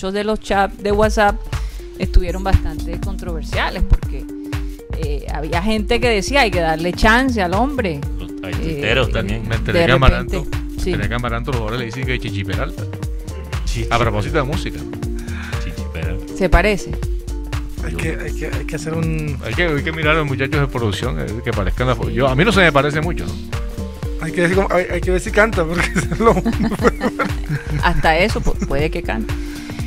muchos de los chats de WhatsApp estuvieron bastante controversiales porque eh, había gente que decía hay que darle chance al hombre. Hay Eh, tuiteros también. Me enteré de que Amaranto, sí. enteré que Amaranto los jugadores le dicen que es Chichi Peralta. Sí, A propósito de música. Chichi, pero- Se parece. Hay que, hay, que, hay que hacer un. Hay que, hay que mirar a los muchachos de producción eh, que parezcan la yo A mí no se me parece mucho, ¿no? Hay que, ver cómo- hay, hay que ver si canta, porque es lo- Hasta eso pu- puede que cante.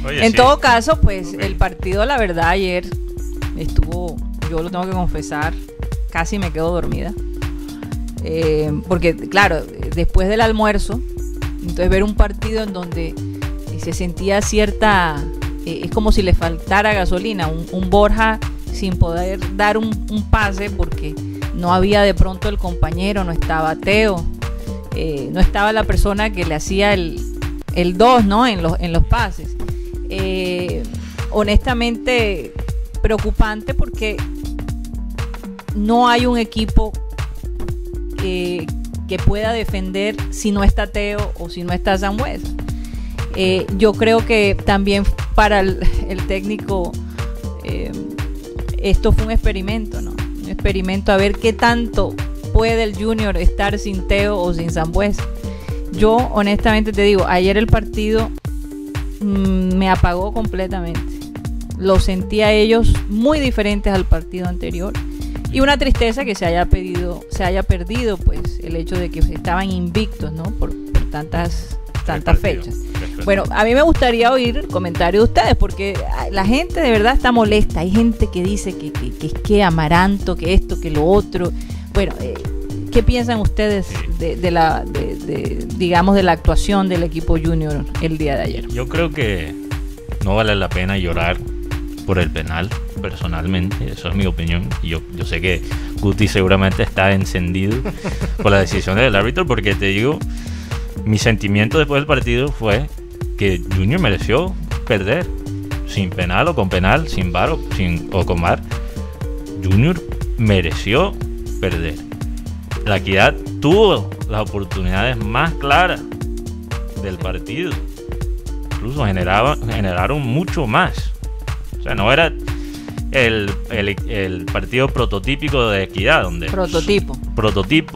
Oye, En sí. todo caso, pues el partido, la verdad, ayer estuvo, yo lo tengo que confesar, casi me quedo dormida. Eh, porque, claro, después del almuerzo, entonces ver un partido en donde eh, se sentía cierta, eh, es como si le faltara gasolina, un, un Borja sin poder dar un, un pase porque no había de pronto el compañero, no estaba Teo, eh, no estaba la persona que le hacía el, el 2 ¿no? en, los, en los pases. Eh, honestamente preocupante porque no hay un equipo que pueda defender si no está Teo o si no está Zambuesa. Eh, yo creo que también para el, técnico eh, esto fue un experimento, ¿no? Un experimento a ver qué tanto puede el Junior estar sin Teo o sin Zambuesa. Yo honestamente te digo, ayer el partido me apagó completamente. Lo sentí a ellos muy diferentes al partido anterior. Y una tristeza que se haya pedido, se haya perdido, pues, el hecho de que estaban invictos, ¿no? Por, por tantas, tantas fechas. Bueno, a mí me gustaría oír el comentario de ustedes, porque la gente de verdad está molesta. Hay gente que dice que, que, que es que Amaranto, que esto, que lo otro. Bueno, eh, ¿qué piensan ustedes de, la, de, digamos, de la actuación del equipo junior el día de ayer? Yo creo que no vale la pena llorar por el penal, personalmente. Eso es mi opinión. Yo, yo sé que Guti seguramente está encendido por la decisión del árbitro, porque te digo, mi sentimiento después del partido fue que Junior mereció perder. Sin penal o con penal, sin bar o, sin, o con bar. Junior mereció perder. La equidad tuvo las oportunidades más claras del partido incluso generaba, generaron mucho más. O sea, no era el, el- el partido prototípico de equidad, donde Prototipo. prototipo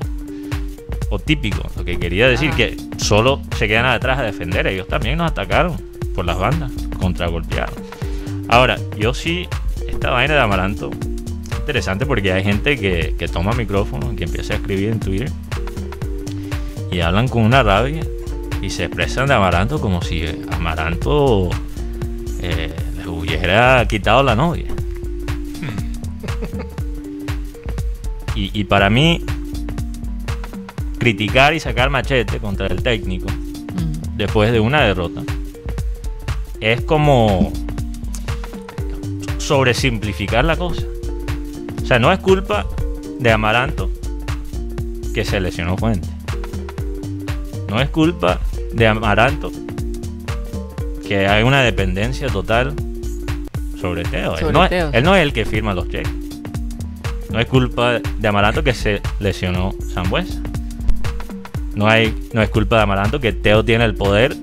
o típico, lo que quería decir que solo se quedan atrás a defender, ellos también nos atacaron por las bandas, contragolpearon. Ahora, yo sí, esta vaina de Amaranto, interesante porque hay gente que, que toma micrófono, que empieza a escribir en Twitter y hablan con una rabia y se expresan de Amaranto como si Amaranto eh, les hubiera quitado la novia. Y, y para mí, criticar y sacar machete contra el técnico Mm. después de una derrota es como sobresimplificar la cosa. O sea, no es culpa de Amaranto que se lesionó Fuente. No es culpa de Amaranto que hay una dependencia total sobre Teo. Él es- no es el que firma los cheques. No es culpa de Amaranto que se lesionó Sambuesa. No, hay, no es culpa de Amaranto que Teo tiene el poder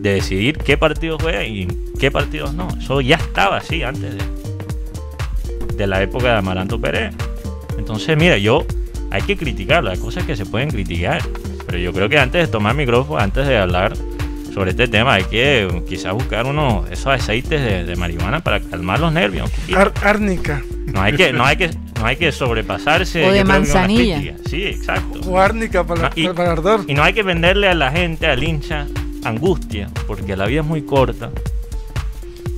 de decidir qué partidos juega y qué partidos no. Eso ya estaba así antes de, de la época de Amaranto Pérez. Entonces, mira, yo hay que criticarlo, hay cosas que se pueden criticar. Pero yo creo que antes de tomar micrófono, antes de hablar sobre este tema, hay que quizás buscar uno esos aceites de, de marihuana para calmar los nervios. Ar- árnica. No hay que, no hay que, no hay que sobrepasarse. O de las manzanilla. Sí, exacto. O árnica para, No, y- para el ardor. Y no hay que venderle a la gente, al hincha, angustia, porque la vida es muy corta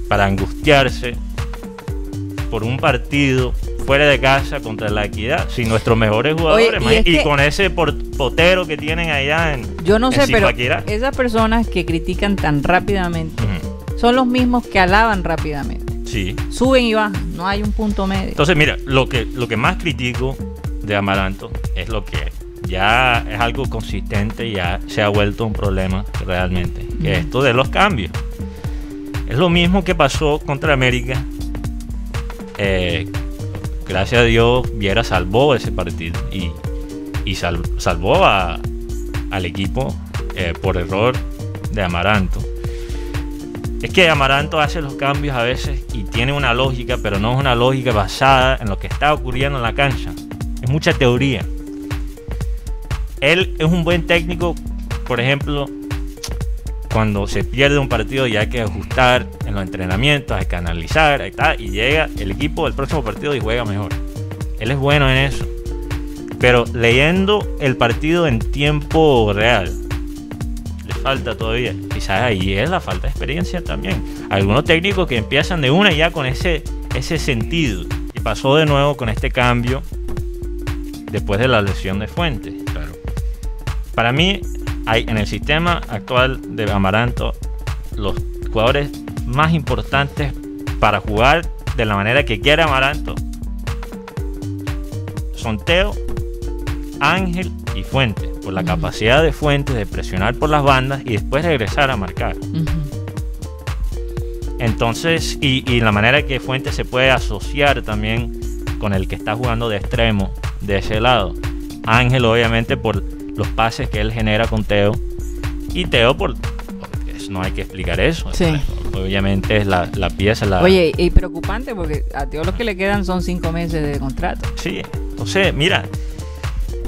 para angustiarse por un partido fuera de casa contra la equidad, sin nuestros mejores jugadores, y con ese potero que tienen allá en. Yo no en sé, pero esas personas que critican tan rápidamente son los mismos que alaban rápidamente. Sí. Suben y bajan, no hay un punto medio. Entonces, mira, lo que, lo que más critico de Amaranto es lo que ya es algo consistente, ya se ha vuelto un problema realmente, que Ujú. esto de los cambios. Es lo mismo que pasó contra América. Eh, gracias a Dios, Viera salvó ese partido y, y sal- salvó a- al equipo eh, por error de Amaranto. Es que Amaranto hace los cambios a veces y tiene una lógica, pero no es una lógica basada en lo que está ocurriendo en la cancha. Es mucha teoría. Él es un buen técnico, por ejemplo, cuando se pierde un partido y hay que ajustar en los entrenamientos, hay que analizar, ahí está, y llega el equipo del próximo partido y juega mejor. Él es bueno en eso. Pero leyendo el partido en tiempo real, le falta todavía. Quizás ahí es la falta de experiencia también. Algunos técnicos que empiezan de una ya con ese, ese sentido. Y pasó de nuevo con este cambio después de la lesión de Fuentes. Claro. Para mí, hay en el sistema actual de Amaranto los jugadores más importantes para jugar de la manera que quiere Amaranto son Teo, Ángel y Fuentes, por la capacidad de Fuentes de presionar por las bandas y después regresar a marcar. Entonces, y, y la manera que Fuentes se puede asociar también con el que está jugando de extremo de ese lado. Ángel, obviamente, por los pases que él genera con Teo. Y Teo, por. es- No hay que explicar eso. Sí. Obviamente es la, la pieza. La, Oye, y preocupante porque a Teo los que le quedan son cinco meses de contrato. Sí, entonces, mira,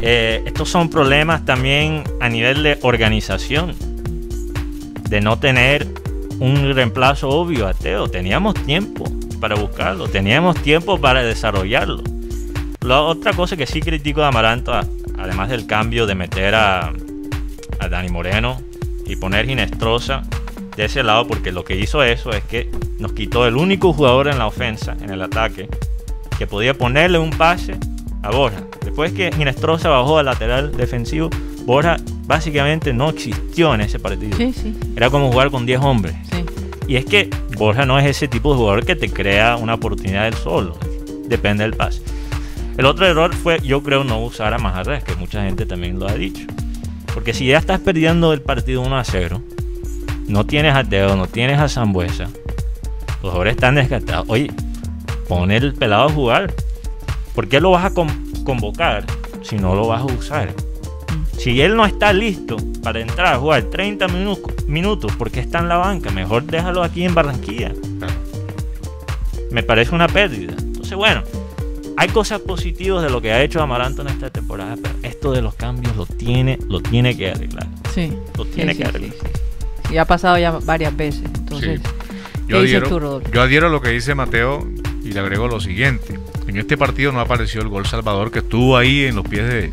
eh, estos son problemas también a nivel de organización, de no tener un reemplazo obvio a Teo. Teníamos tiempo para buscarlo, teníamos tiempo para desarrollarlo. La otra cosa que sí critico de Amaranto, a- además del cambio de meter a, a Dani Moreno y poner Ginestrosa de ese lado, porque lo que hizo eso es que nos quitó el único jugador en la ofensa, en el ataque, que podía ponerle un pase a Borja. Después que Ginestrosa bajó al lateral defensivo, Borja básicamente no existió en ese partido. Sí, sí, Era como jugar con 10 hombres. sí. Y es que Borja no es ese tipo de jugador que te crea una oportunidad él solo. Depende del pase. El otro error fue, yo creo, no usar a Majarres, que mucha gente también lo ha dicho. Porque si ya estás perdiendo el partido 1 a 0, no tienes a Teo, no tienes a Zambuesa, los jugadores están desgastados. Oye, pon el pelado a jugar. ¿Por qué lo vas a con- convocar si no lo vas a usar? Si él no está listo para entrar a jugar 30 minu- minutos porque está en la banca, mejor déjalo aquí en Barranquilla. Me parece una pérdida. Entonces, bueno, hay cosas positivas de lo que ha hecho Amaranto en esta temporada, pero esto de los cambios lo tiene, lo tiene que arreglar. Sí. Lo tiene Sí, que sí, arreglar. sí, sí. Y ha pasado ya varias veces. Entonces, Sí. ¿qué Yo adhiero, tú, yo adhiero a lo que dice Mateo y le agrego lo siguiente. En este partido no apareció el gol Salvador que estuvo ahí en los pies de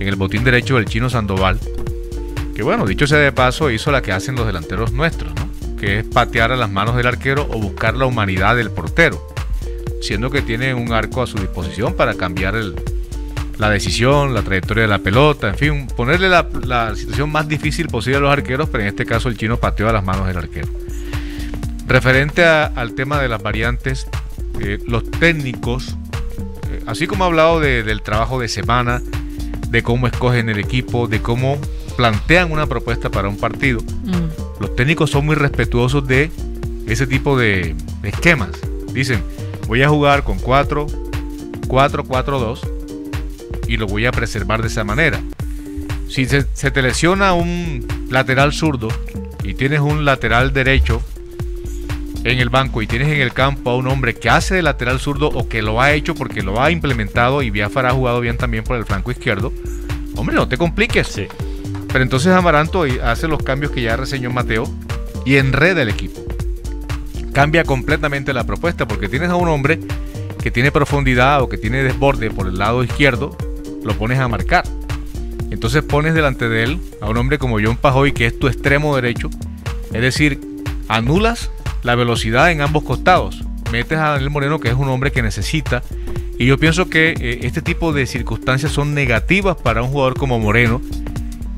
en el botín derecho del chino Sandoval. Que bueno, dicho sea de paso, hizo la que hacen los delanteros nuestros, ¿no? Que es patear a las manos del arquero o buscar la humanidad del portero. Siendo que tiene un arco a su disposición para cambiar el- la decisión, la trayectoria de la pelota, en fin, ponerle la, la situación más difícil posible a los arqueros, pero en este caso el chino pateó a las manos del arquero. Referente a- al tema de las variantes, eh, los técnicos, eh, así como he hablado de- del trabajo de semana, de cómo escogen el equipo, de cómo plantean una propuesta para un partido, Mm, los técnicos son muy respetuosos de ese tipo de esquemas. Dicen, voy a jugar con 4, 4, 4, 2 y lo voy a preservar de esa manera. Si se, se te lesiona un lateral zurdo y tienes un lateral derecho en el banco y tienes en el campo a un hombre que hace de lateral zurdo o que lo ha hecho porque lo ha implementado y Biafar ha jugado bien también por el flanco izquierdo, hombre, no te compliques. Sí. Pero entonces Amaranto hace los cambios que ya reseñó Mateo y enreda el equipo. Cambia completamente la propuesta porque tienes a un hombre que tiene profundidad o que tiene desborde por el lado izquierdo, lo pones a marcar. Entonces pones delante de él a un hombre como John Pajoy que es tu extremo derecho. Es decir, anulas la velocidad en ambos costados. Metes a Daniel Moreno que es un hombre que necesita. Y yo pienso que eh, este tipo de circunstancias son negativas para un jugador como Moreno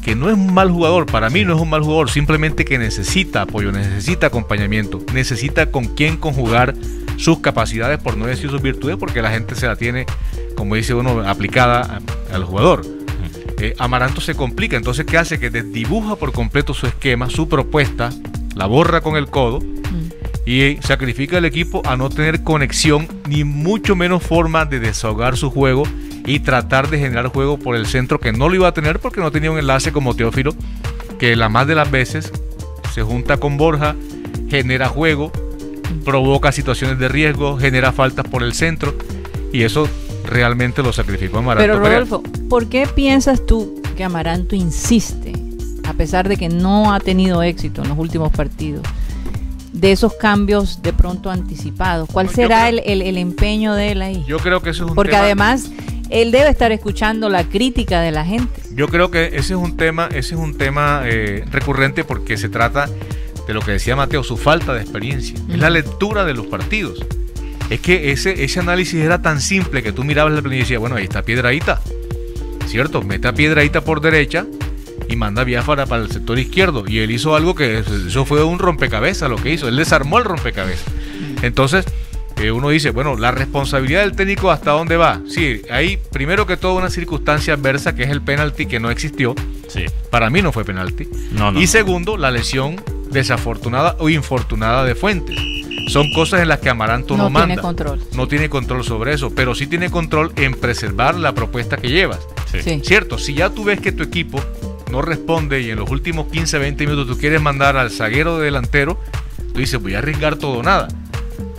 que no es un mal jugador, para mí no es un mal jugador, simplemente que necesita apoyo, necesita acompañamiento, necesita con quién conjugar sus capacidades, por no decir sus virtudes, porque la gente se la tiene, como dice uno, aplicada al jugador. Eh, Amaranto se complica, entonces ¿qué hace? Que desdibuja por completo su esquema, su propuesta, la borra con el codo y sacrifica al equipo a no tener conexión ni mucho menos forma de desahogar su juego y tratar de generar juego por el centro que no lo iba a tener porque no tenía un enlace como Teófilo que la más de las veces se junta con Borja genera juego, provoca situaciones de riesgo, genera faltas por el centro y eso realmente lo sacrificó Amaranto. Pero Perea. Rodolfo, ¿por qué piensas tú que Amaranto insiste, a pesar de que no ha tenido éxito en los últimos partidos, de esos cambios de pronto anticipados? ¿Cuál será creo- el, el- el empeño de él ahí? Yo creo que eso es un Porque tema- además él debe estar escuchando la crítica de la gente. Yo creo que ese es un tema, ese es un tema eh, recurrente porque se trata de lo que decía Mateo, su falta de experiencia. Es la lectura de los partidos. Es que ese, ese análisis era tan simple que tú mirabas la planilla y decías, bueno, ahí está Piedradita. ¿Cierto? Mete a Piedradita por derecha y manda a Biafara para el sector izquierdo. Y él hizo algo que eso fue un rompecabezas lo que hizo. Él desarmó el rompecabezas. Entonces, eh, uno dice, bueno, la responsabilidad del técnico hasta dónde va. Sí, hay primero que todo una circunstancia adversa que es el penalti que no existió. Sí. Para mí no fue penalti. No, no. Y segundo, la lesión desafortunada o infortunada de Fuentes. Son cosas en las que Amaranto no, No manda. tiene control. No tiene control sobre eso, pero sí tiene control en preservar la propuesta que llevas. Sí. Sí. Cierto, si ya tú ves que tu equipo no responde y en los últimos 15, 20 minutos tú quieres mandar al zaguero delantero, tú dices, voy a arriesgar todo o nada.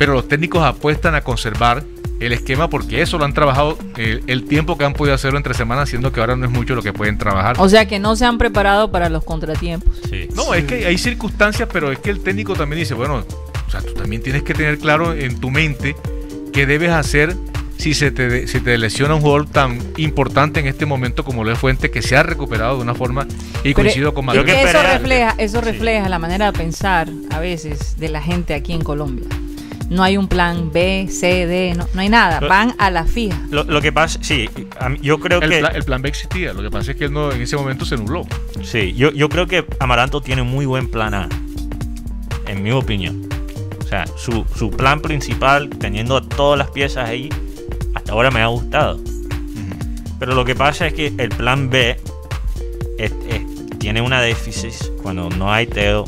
Pero los técnicos apuestan a conservar el esquema porque eso lo han trabajado el, el tiempo que han podido hacerlo entre semanas, siendo que ahora no es mucho lo que pueden trabajar. O sea que no se han preparado para los contratiempos. Sí. No, es que hay circunstancias, pero es que el técnico también dice, bueno, o sea, tú también tienes que tener claro en tu mente qué debes hacer si se te, si te lesiona un jugador tan importante en este momento como lo es Fuente, que se ha recuperado de una forma y Pero coincido con es Manuel. Eso refleja, eso Sí. refleja la manera de pensar a veces de la gente aquí en Colombia. No hay un plan B, C, D, no, no hay nada. Lo- Van a la fija. Lo, lo que pasa, sí, mí- yo creo el, que pla- el plan B existía, lo que pasa es que él no, en ese momento se nubló. sí, yo, yo creo que Amaranto tiene muy buen plan A, en mi opinión. O sea, su, su plan principal, teniendo todas las piezas ahí, hasta ahora me ha gustado. Pero lo que pasa es que el plan B es- es- tiene una déficit cuando no hay Teo,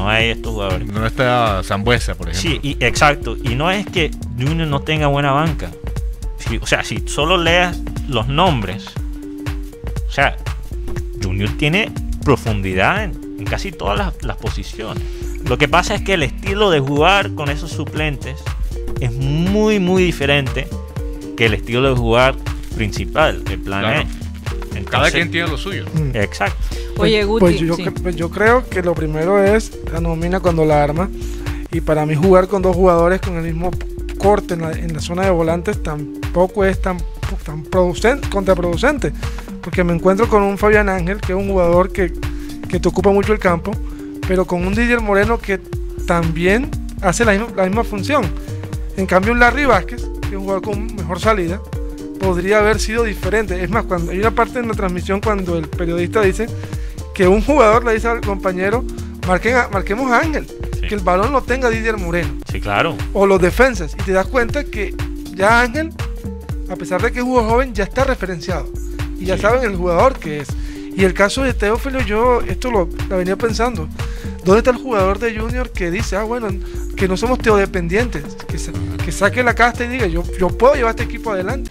no hay estos jugadores. No está Zambuesa, por ejemplo. Sí, y, exacto. Y no es que Junior no tenga buena banca. Si- o sea, si solo leas los nombres, o sea, Junior tiene profundidad en, en casi todas las, las posiciones. Lo que pasa es que el estilo de jugar con esos suplentes es muy, muy diferente que el estilo de jugar principal, el plan Claro. E. Cada quien tiene lo suyo. Mm. Exacto. Oye, Guti, Pues yo, sí. pues yo creo que lo primero es la nómina cuando la arma. Y para mí jugar con dos jugadores con el mismo corte en la, en la zona de volantes tampoco es tan, tan producente, contraproducente. Porque me encuentro con un Fabián Ángel, que es un jugador que, que te ocupa mucho el campo, pero con un Didier Moreno que también hace la misma, la misma función. En cambio, un Larry Vázquez, que es un jugador con mejor salida, podría haber sido diferente. Es más, cuando hay una parte en la transmisión cuando el periodista dice que un jugador le dice al compañero, marquen a- marquemos a Ángel, Sí. que el balón lo tenga Didier Moreno, Sí, claro. o los defensas, y te das cuenta que ya Ángel, a pesar de que es un jugador joven, ya está referenciado, y ya saben el jugador que es. Y el caso de Teófilo, yo esto lo, lo venía pensando, ¿dónde está el jugador de Junior que dice, ah, bueno, que no somos teodependientes, que, sa- que saque la casta y diga, yo, yo puedo llevar este equipo adelante?